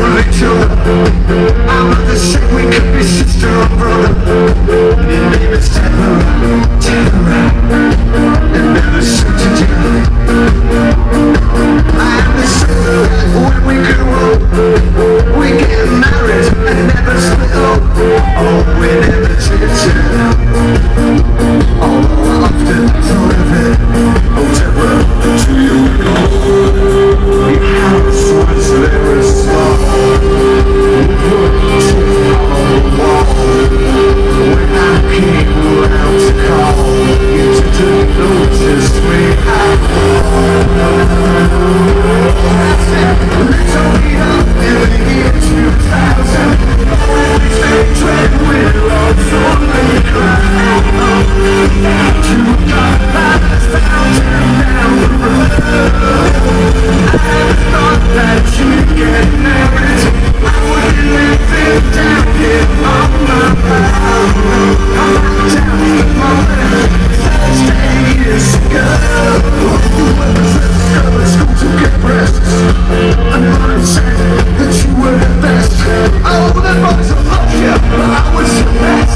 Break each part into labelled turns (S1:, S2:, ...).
S1: little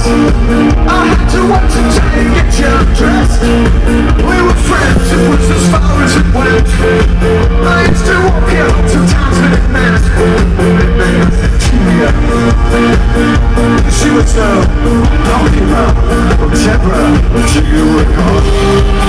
S1: I had to wait until you get your dressed We were friends, it was as far as it went I used to you sometimes. She was so, don't you know, Deborah, do you recall?